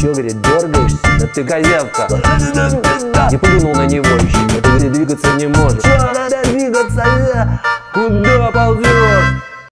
Че, говорит, дергаешься? Да ты козявка. И плюнул на него еще. Это, говорит, двигаться не может. Че, надо двигаться? Э? Куда?